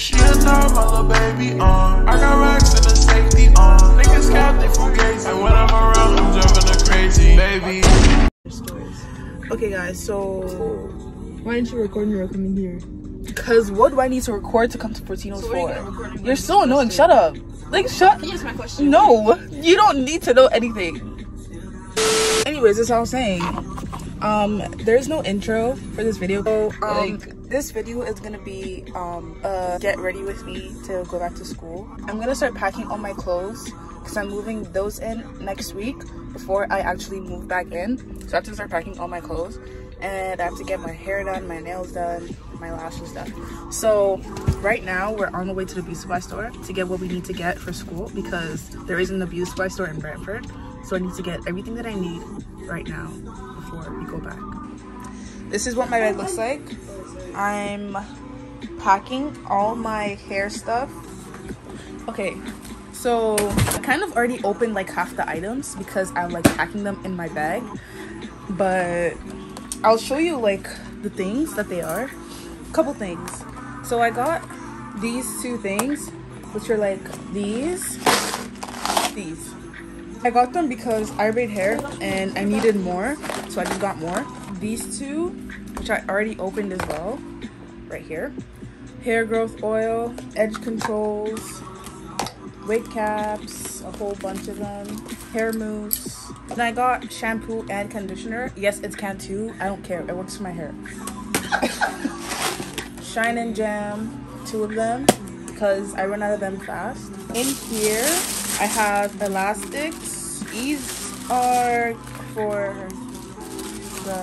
She a thought my little baby on. I got racks in the safety on. Niggas captive from gates, and when I'm around, I'm jumping the crazy, baby. Okay, guys, so Why didn't you record me coming here? because what do I need to record to come to 1404? You're so annoying. Shut up. Like, shut. Here's my question. No, you don't need to know anything. Anyways, that's all I'm saying. Um, there's no intro for this video. So, um, this video is gonna be um, get ready with me to go back to school. I'm gonna start packing all my clothes because I'm moving those in next week before I actually move back in. So I have to start packing all my clothes, and I have to get my hair done, my nails done, my lashes done. So right now we're on the way to the beauty supply store to get what we need to get for school because there isn't a beauty supply store in Brantford. So I need to get everything that I need right now before we go back. This is what my bed looks like. I'm packing all my hair stuff. Okay, so I kind of already opened like half the items because I'm like packing them in my bag. But I'll show you like the things that they are. A Couple things. So I got these two things, which are like these, these. I got them because I braid hair and I needed more, so I just got more. These two, which I already opened as well, right here. Hair growth oil, edge controls, wig caps, a whole bunch of them, hair mousse. And I got shampoo and conditioner. Yes, it's Cantu. I don't care. It works for my hair. Shine and Jam, two of them, because I run out of them fast. In here, I have elastics. These are for the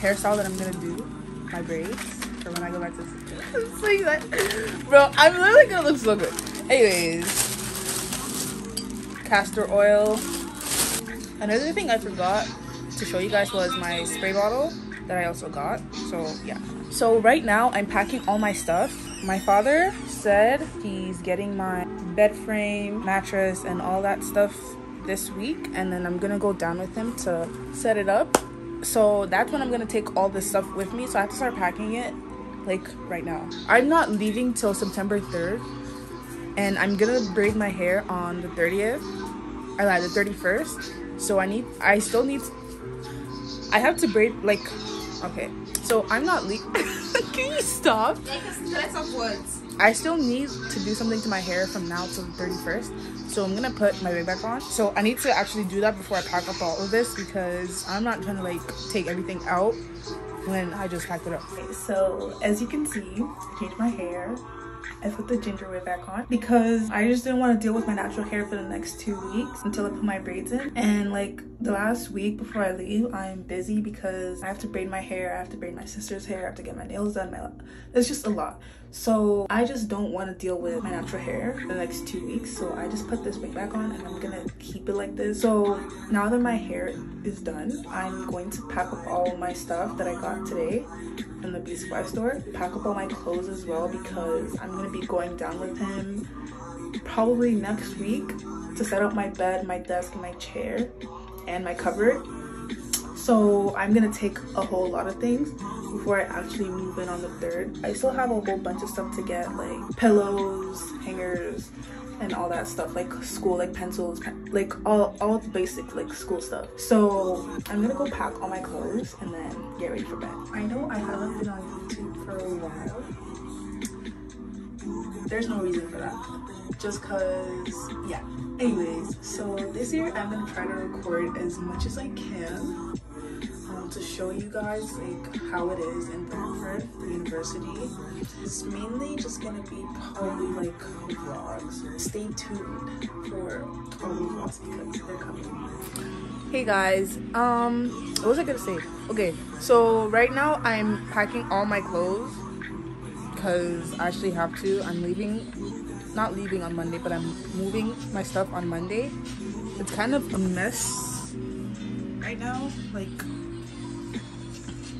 hairstyle that I'm gonna do, my braids, for when I go back to I'm so excited. Bro, I'm literally gonna look so good. Anyways, castor oil. Another thing I forgot to show you guys was my spray bottle that I also got. So yeah. So right now I'm packing all my stuff. My father said he's getting my bed frame, mattress, and all that stuff this week, and then I'm gonna go down with him to set it up. So that's when I'm gonna take all this stuff with me. So I have to start packing it like right now. I'm not leaving till September 3rd, and I'm gonna braid my hair on the 30th. I lied, the 31st. So I need, I still need, I have to braid like, okay. So I'm not leaving. Can you stop? I still need to do something to my hair from now till the 31st. So I'm gonna put my wig back on. So I need to actually do that before I pack up all of this because I'm not trying to like take everything out when I just packed it up. So as you can see, I changed my hair. I put the ginger wig back on because I just didn't want to deal with my natural hair for the next two weeks until I put my braids in. And like the last week before I leave, I'm busy because I have to braid my hair, I have to braid my sister's hair, I have to get my nails done. My it's just a lot. So I just don't want to deal with my natural hair for the next two weeks. So I just put this wig back on and I'm gonna keep it like this. So now that my hair is done, I'm going to pack up all my stuff that I got today from the beauty supply store. Pack up all my clothes as well because I'm gonna be going down with him probably next week to set up my bed, my desk, my chair and my cupboard. So I'm gonna take a whole lot of things before I actually move in on the third. I still have a whole bunch of stuff to get like pillows, hangers, and all that stuff like school like pencils pen like all all the basic like school stuff. So i'm gonna go pack all my clothes and then get ready for bed. I know i haven't been on youtube for a while. There's no reason for that. Just because yeah. Anyways so this year i'm gonna try to record as much as i can um, to show you guys like how it is in Brantford University. It's mainly just gonna be probably like vlogs. Stay tuned for all the vlogs because they're coming. Hey guys, um, what was I gonna say? Okay, so right now I'm packing all my clothes because I actually have to. I'm leaving, not leaving on Monday, but I'm moving my stuff on Monday. It's kind of a mess right now, like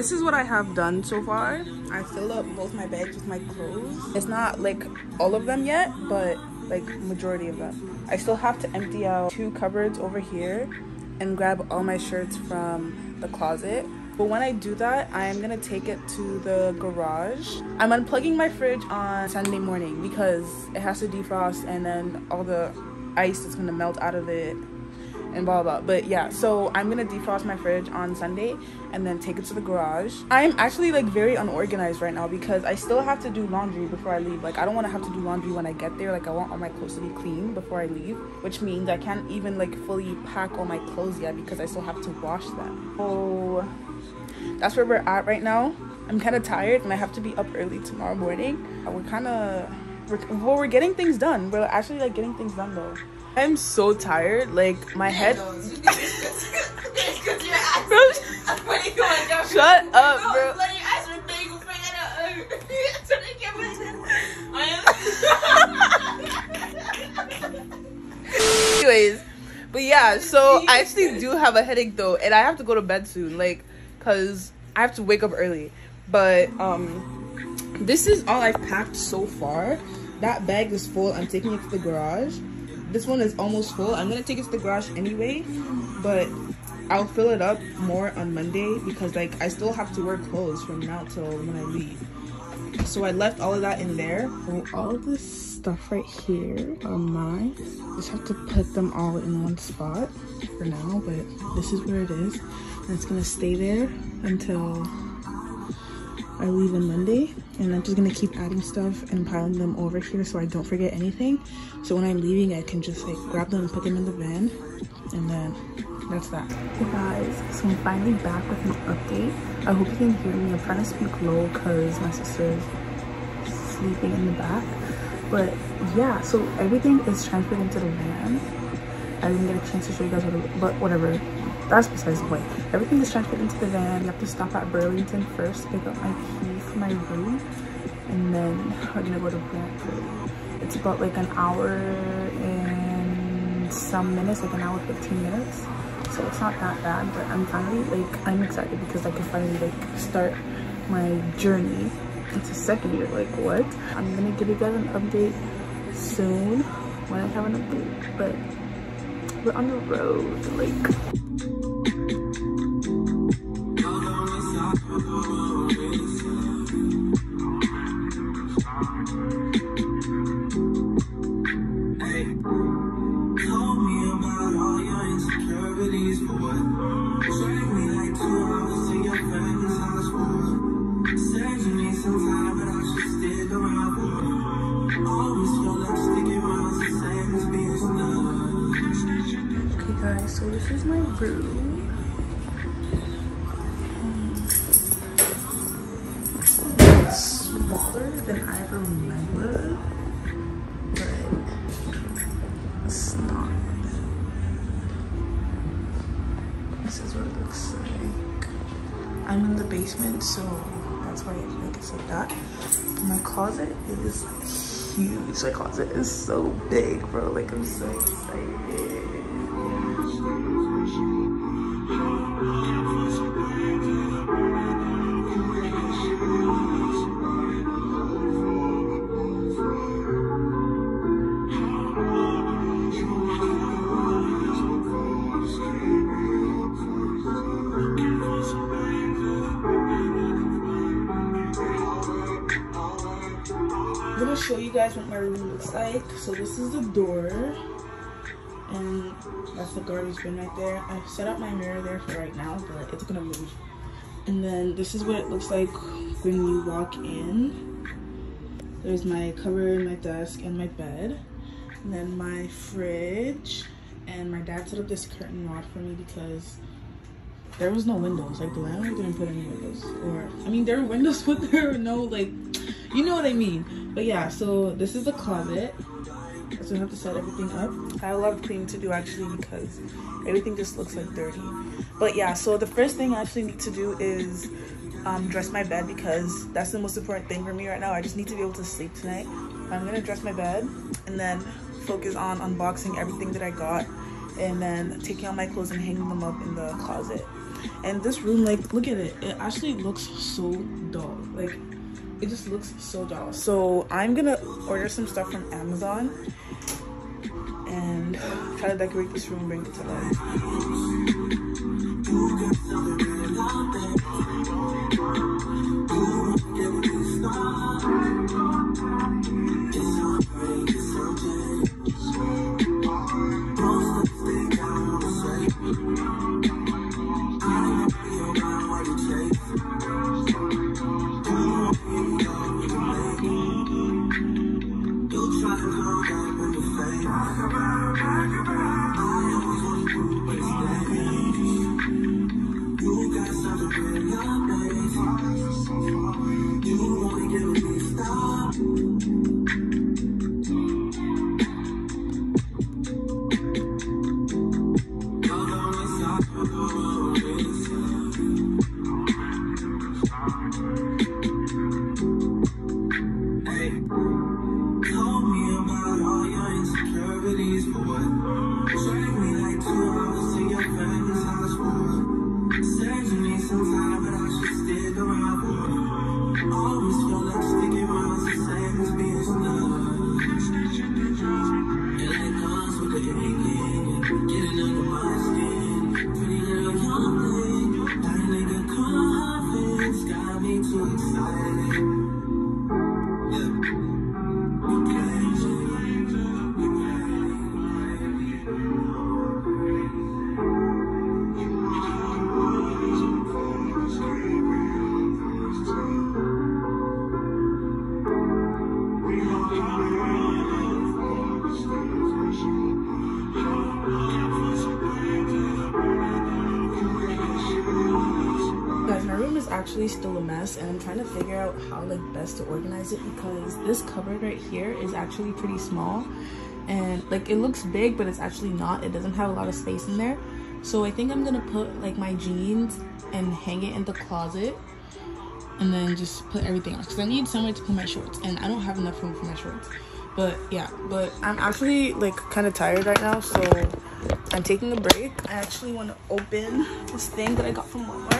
this is what I have done so far. I filled up both my bags with my clothes. It's not like all of them yet, but like majority of them. I still have to empty out two cupboards over here and grab all my shirts from the closet. But when I do that, I am gonna take it to the garage. I'm unplugging my fridge on Sunday morning because it has to defrost and then all the ice is gonna melt out of it and blah blah. But yeah, so I'm gonna defrost my fridge on Sunday and then take it to the garage. I'm actually like very unorganized right now because I still have to do laundry before I leave. Like I don't want to have to do laundry when I get there. Like I want all my clothes to be clean before I leave, which means I can't even like fully pack all my clothes yet because I still have to wash them. So that's where we're at right now. I'm kind of tired and I have to be up early tomorrow morning. We're kind of well, we're getting things done. We're actually like getting things done though. I'm so tired. Like my head. Shut up, bro. Anyways, but yeah, so I actually do have a headache though, and I have to go to bed soon, like, cause I have to wake up early. But um, this is all I've packed so far. That bag is full. I'm taking it to the garage. This one is almost full. I'm gonna take it to the garage anyway, but I'll fill it up more on Monday because like I still have to wear clothes from now till when I leave. So I left all of that in there. So all of this stuff right here are mine. Just have to put them all in one spot for now, but this is where it is. And it's gonna stay there until I leave on Monday. And I'm just gonna keep adding stuff and piling them over here so I don't forget anything. So when I'm leaving, I can just like grab them and put them in the van. And then that's that. Hey guys, so I'm finally back with an update. I hope you can hear me. I'm trying to speak low because my sister's sleeping in the back. But yeah, so everything is transferred into the van. I didn't get a chance to show you guys what but whatever. That's besides the point. Everything is transferred into the van. You have to stop at Burlington first, pick up my key for my room, and then we're gonna go to Brantford. It's about like an hour and some minutes, like an hour 15 minutes so it's not that bad but i'm finally like i'm excited because i can finally like start my journey into second year like what i'm gonna give you guys an update soon when i have an update but we're on the road like so this is my room. Um, it's smaller than i remember but it's not. This is what it looks like. I'm in the basement so that's why like it's like that. My closet is huge. My closet is so big bro. Like i'm so excited gonna show you guys what my room looks like. So this is the door, and that's the garbage bin right there. I've set up my mirror there for right now, but it's gonna move. And then this is what it looks like when you walk in. There's my cupboard, my desk, and my bed. And then my fridge. And my dad set up this curtain rod for me because there was no windows. Like the landlord didn't put any windows. Or I mean there were windows, but there were no like you know what I mean. But yeah, so this is the closet. So I have to set everything up. I have a lot of cleaning to do actually because everything just looks like dirty. But yeah, so the first thing I actually need to do is um, dress my bed because that's the most important thing for me right now. I just need to be able to sleep tonight. I'm gonna dress my bed and then focus on unboxing everything that I got and then taking out my clothes and hanging them up in the closet. And this room, like, look at it. It actually looks so dull. Like, it just looks so dull. So I'm gonna order some stuff from Amazon and try to decorate this room, bring it to life. Actually still a mess and I'm trying to figure out how like best to organize it because this cupboard right here is actually pretty small and like it looks big but it's actually not. It doesn't have a lot of space in there. So I think I'm gonna put like my jeans and hang it in the closet and then just put everything else because I need somewhere to put my shorts and I don't have enough room for my shorts. But yeah, but I'm actually like kind of tired right now, so I'm taking a break. I actually want to open this thing that I got from Walmart.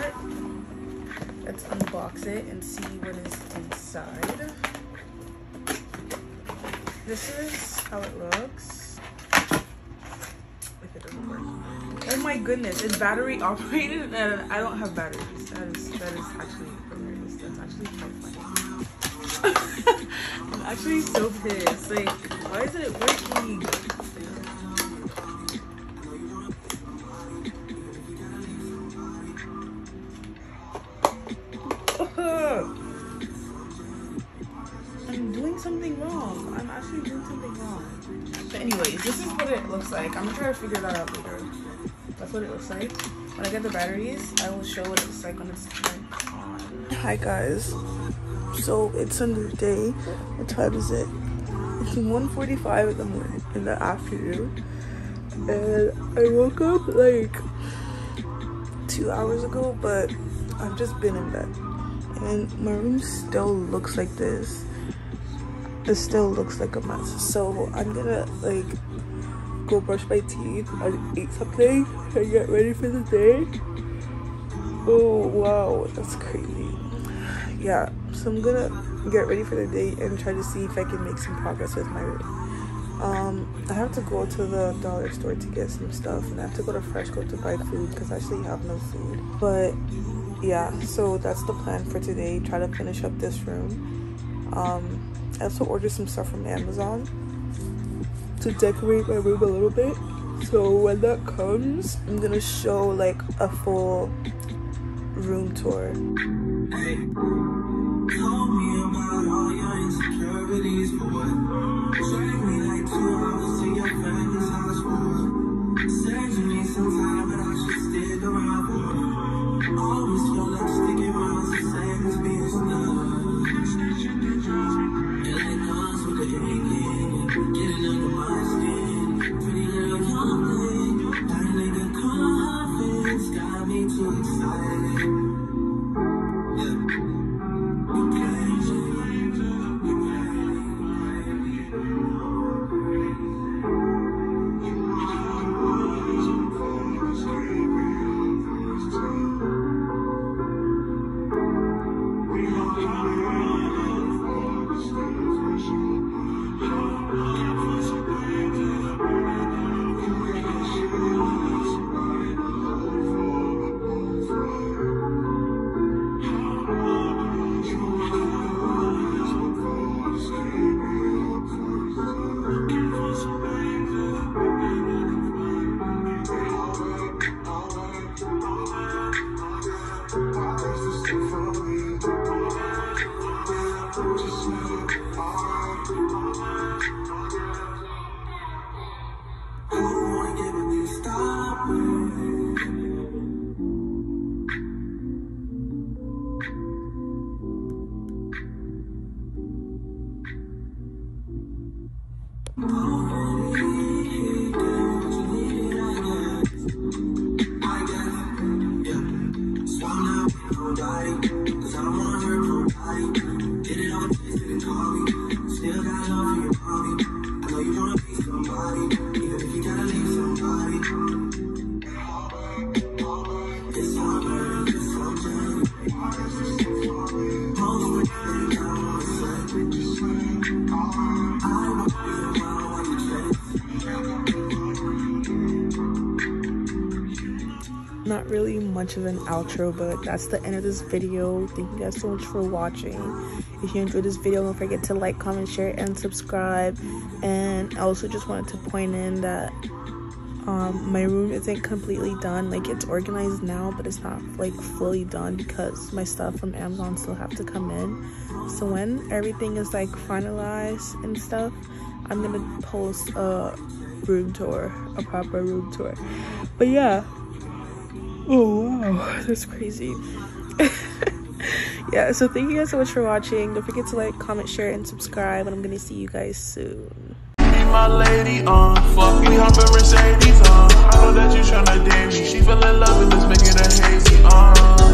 Let's unbox it and see what is inside. This is how it looks. If it doesn't work. Oh my goodness, it's battery operated and I don't have batteries. That is that is actually hilarious. That's actually quite funny. I'm actually so pissed. Like, why isn't it working? Try to figure that out later. That's what it looks like. When I get the batteries, I will show what it looks like when it's on. Hi guys. So it's a new day. What time is it? It's 1.45 in the morning, in the afternoon. And I woke up like two hours ago, but I've just been in bed. And my room still looks like this. It still looks like a mess. So I'm gonna like go brush my teeth and eat something and get ready for the day. Oh wow, that's crazy. Yeah, so I'm gonna get ready for the day and try to see if I can make some progress with my room. Um, I have to go to the dollar store to get some stuff, and I have to go to Freshco to buy food because I actually have no food. But yeah, so that's the plan for today. Try to finish up this room. Um, I also ordered some stuff from Amazon to decorate my room a little bit. So when that comes, I'm gonna show like a full room tour. Much of an outro but that's the end of this video. Thank you guys so much for watching. If you enjoyed this video don't forget to like comment share and subscribe. And i also just wanted to point in that um, my room isn't completely done. Like it's organized now but it's not like fully done because my stuff from amazon still have to come in. So when everything is like finalized and stuff i'm gonna post a room tour a proper room tour. But yeah Oh, wow, that's crazy. yeah, so thank you guys so much for watching. Don't forget to like, comment, share, and subscribe. And I'm going to see you guys soon. My lady on, fuck me, Mercedes on. I know that you tryna me. She love and making her hazy on.